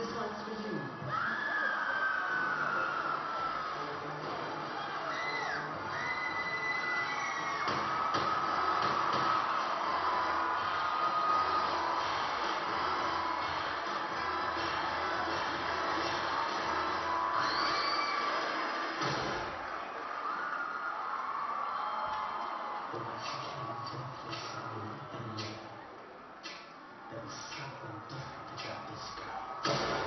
This one's for you. Thank you. Captain, Captain, Captain go.